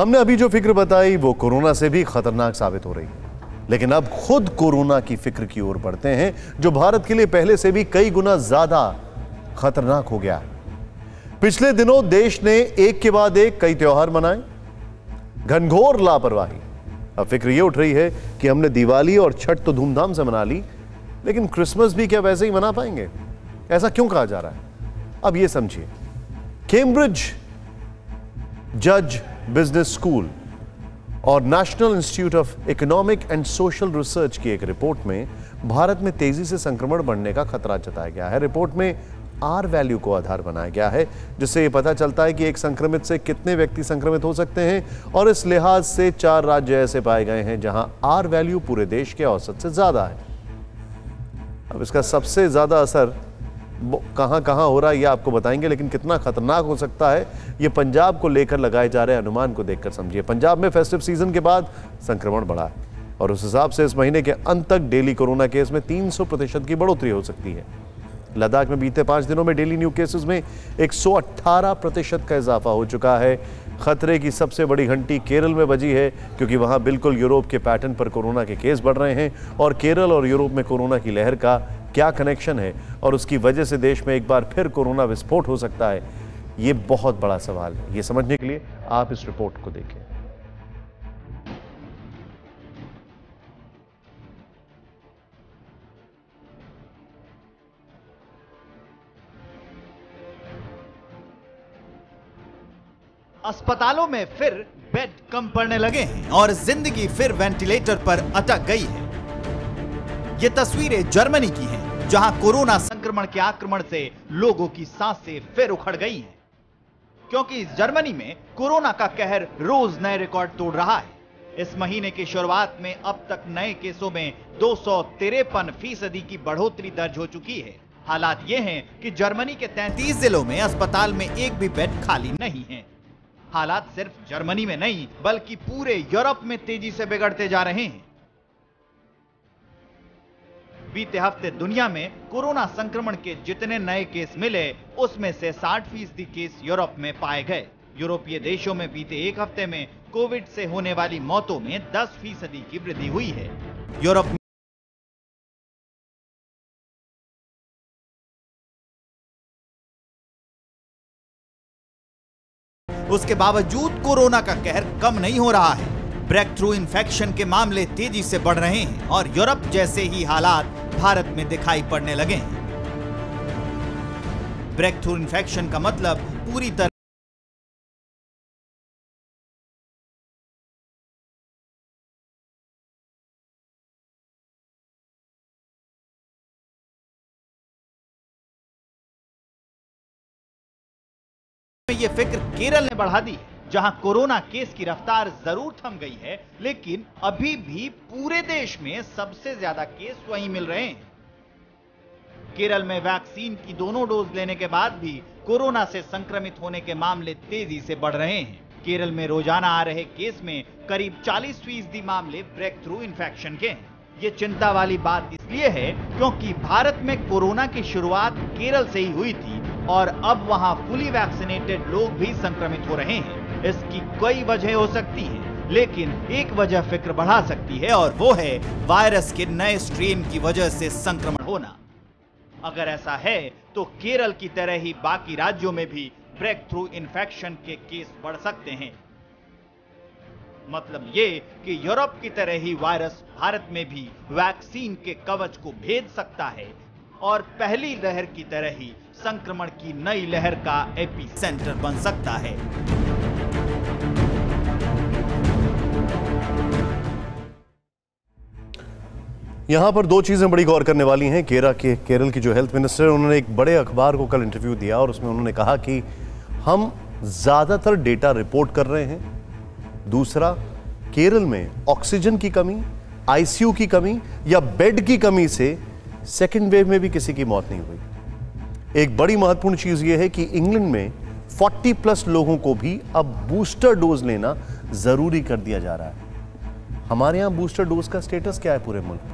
हमने अभी जो फ़िक्र बताई, वो कोरोना से भी खतरनाक साबित हो रही है। लेकिन अब खुद कोरोना की फ़िक्र की ओर बढ़ते हैं, जो भारत के लिए पहले से भी कई गुना ज़्यादा खतरनाक हो गया है। पिछले दिनों देश ने एक के बाद एक कई त्यौहार मनाए। घनघोर लापरवाही। अब फ़िक्र ये उठ रही है कि हमने दिवाली और छठ तो धूमधाम से मना ली, लेकिन क्रिसमस भी क्या वैसे ही मना पाएँगे? ऐसा क्यों कहा जा रहा है? अब ये समझिए। कैम्ब्रिज जज बिज़नेस स्कूल और National Institute of Economic and Social Research की एक रिपोर्ट में भारत में तेज़ी से संक्रमण बढ़ने का खतरा जताया गया है। रिपोर्ट में आर वैल्यू को आधार बनाया गया है, जिससे यह पता चलता है कि एक संक्रमित से कितने व्यक्ति संक्रमित हो सकते हैं और इस लिहाज से चार राज्य ऐसे पाए गए हैं जहाँ आर वैल्यू पूरे देश के औसत से ज़्यादा है। अब इसका सबसे ज़्यादा असर कहाँ कहाँ हो रहा है, ये आपको बताएँगे, लेकिन कितना खतरनाक हो सकता है, ये पंजाब को लेकर लगाए जा रहे अनुमान को देखकर समझिए। पंजाब में फेस्टिव सीज़न के बाद संक्रमण बढ़ा है, और उस हिसाब से इस महीने के अंत तक डेली कोरोना केस में 300 प्रतिशत की बढ़ोतरी हो सकती है। लद्दाख में बीते पाँच दिनों में डेली न्यू केसेस में 118 प्रतिशत का इजाफा हो चुका है। खतरे की सबसे बड़ी घंटी केरल में बजी है, क्योंकि वहाँ बिल्कुल यूरोप के पैटर्न पर कोरोना के केस बढ़ रहे हैं, और केरल और यूरोप में कोरोना की लहर का क्या कनेक्शन है? और उसकी वजह से देश में एक बार फिर कोरोना विस्फोट हो सकता है ये बहुत बड़ा सवाल है। ये समझने के लिए आप इस रिपोर्ट को देखें। अस्पतालों में फिर बेड कम पड़ने लगे हैं और ज़िंदगी फिर वेंटिलेटर पर अटक गई है। ये तस्वीरें जर्मनी की हैं, जहाँ कोरोना संक्रमण के आक्रमण से लोगों की साँसें फिर उखड़ गई। हैं क्योंकि जर्मनी में कोरोना का कहर रोज नए रिकॉर्ड तोड़ रहा है। इस महीने की शुरुआत में अब तक नए केसों में दो फ़ीसदी की बढ़ोतरी दर्ज हो चुकी है। हालात ये हैं कि जर्मनी के 33 जिलों में अस्पताल में एक भी बेड खाली नहीं है। हालात सिर्फ़ जर्मनी में नहीं, बल्कि पूरे यूरोप में तेज़ी से बिगड़ते जा रहे हैं। बीते हफ़्ते दुनिया में कोरोना संक्रमण के जितने नए केस मिले, उसमें से 60 फ़ीसदी केस यूरोप में पाए गए। यूरोपीय देशों में बीते एक हफ़्ते में कोविड से होने वाली मौतों में 10 फ़ीसदी की वृद्धि हुई है। यूरोप उसके बावजूद कोरोना का कहर कम नहीं हो रहा है। ब्रेक थ्रू इन्फेक्शन के मामले तेज़ी से बढ़ रहे हैं और यूरोप जैसे ही हालात भारत में दिखाई पड़ने लगे हैं। ब्रेक थ्रू इन्फेक्शन का मतलब पूरी तरह ये फ़िक्र केरल ने बढ़ा दी जहाँ कोरोना केस की रफ्तार ज़रूर थम गई है, लेकिन अभी भी पूरे देश में सबसे ज़्यादा केस वहीं मिल रहे हैं। केरल में वैक्सीन की दोनों डोज लेने के बाद भी कोरोना से संक्रमित होने के मामले तेज़ी से बढ़ रहे हैं। केरल में रोज़ाना आ रहे केस में करीब 40 फ़ीसदी मामले ब्रेक थ्रू इन्फेक्शन के हैं। ये चिंता वाली बात इसलिए है क्योंकि भारत में कोरोना की शुरुआत केरल से ही हुई थी और अब वहाँ फुली वैक्सीनेटेड लोग भी संक्रमित हो रहे हैं। इसकी कई वजह हो सकती है, लेकिन एक वजह फ़िक्र बढ़ा सकती है और वो है वायरस के नए स्ट्रेन की वजह से संक्रमण होना। अगर ऐसा है तो केरल की तरह ही बाकी राज्यों में भी ब्रेक थ्रू इन्फेक्शन के केस बढ़ सकते हैं। मतलब ये कि यूरोप की तरह ही वायरस भारत में भी वैक्सीन के कवच को भेद सकता है और पहली लहर की तरह ही संक्रमण की नई लहर का एपी सेंटर बन सकता है। यहाँ पर दो चीज़ें बड़ी गौर करने वाली हैं। केरल के, केरल की जो हेल्थ मिनिस्टर है उन्होंने एक बड़े अखबार को कल इंटरव्यू दिया और उसमें उन्होंने कहा कि हम ज़्यादातर डेटा रिपोर्ट कर रहे हैं। दूसरा, केरल में ऑक्सीजन की कमी आईसीयू की कमी या बेड की कमी से सेकेंड वेव में भी किसी की मौत नहीं हुई। एक बड़ी महत्वपूर्ण चीज़ यह है कि इंग्लैंड में 40 प्लस लोगों को भी अब बूस्टर डोज लेना ज़रूरी कर दिया जा रहा है। हमारे यहाँ बूस्टर डोज का स्टेटस क्या है पूरे मुल्क